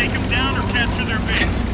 Take them down or capture their base.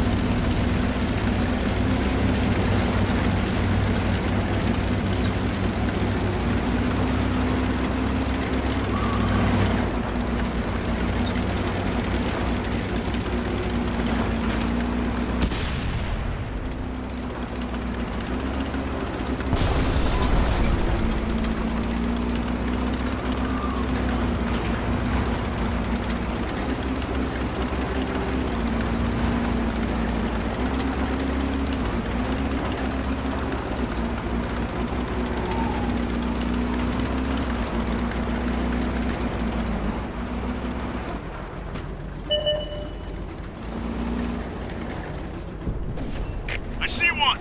I see one.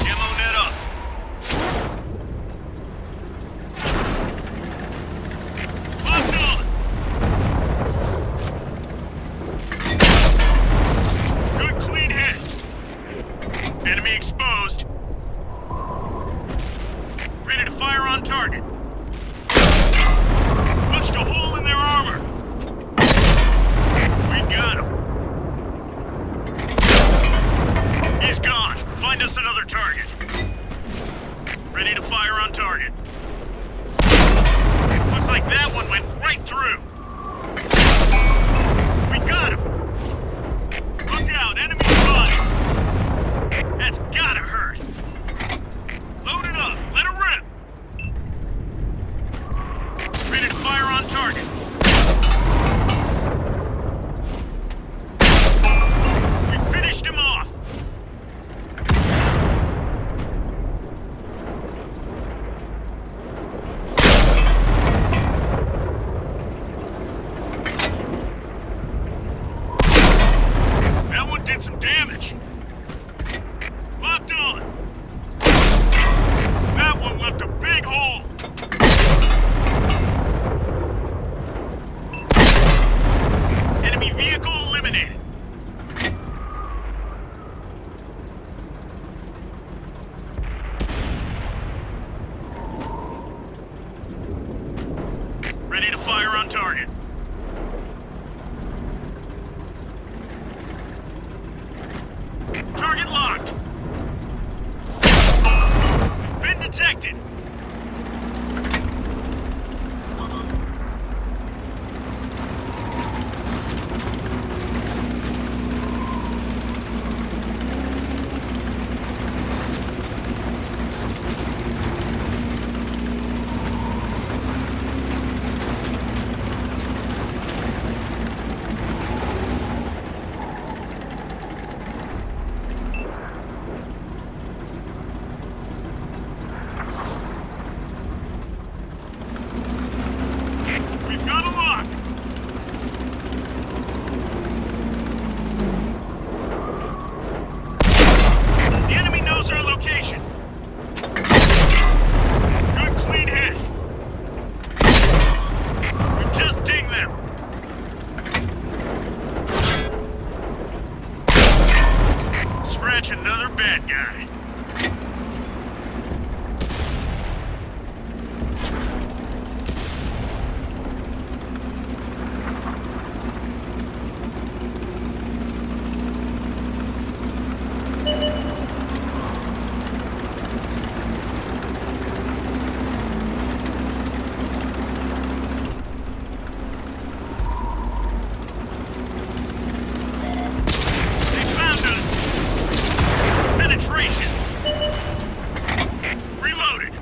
Demo net up. Locked on. Good clean hit. Enemy exposed. Ready to fire on target. Punched a hole in their armor. We got him. He's gone. Find us another target. Ready to fire on target. Looks like that one went right through. We got him. Look out, enemy spotted. That's gotta hurt. Load it up. Let it rip. Ready to fire on target. We finished him off. That one did some damage. Locked on. That one left a big hole. Enemy vehicle eliminated. Ready to fire on target. Target locked. Been detected. Bad guy. They found us! Penetration! Reloaded!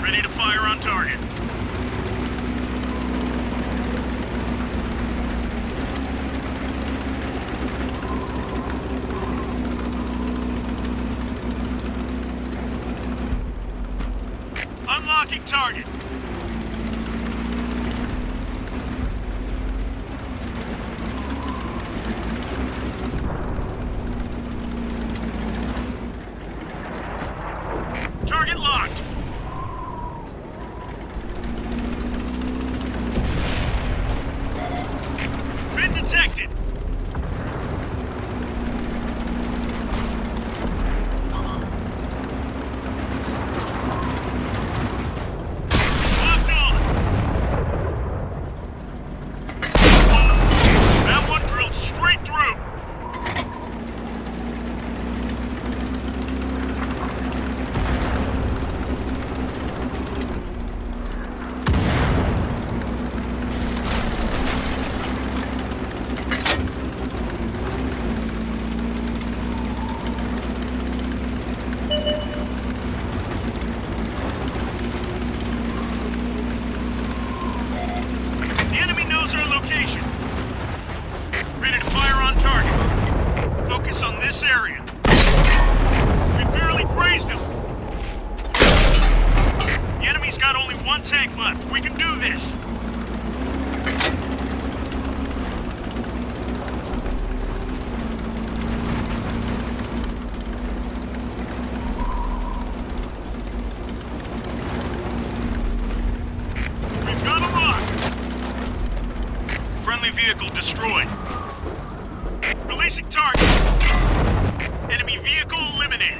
Ready to fire on target. Unlocking target. Target vehicle destroyed. Releasing target. Enemy vehicle eliminated.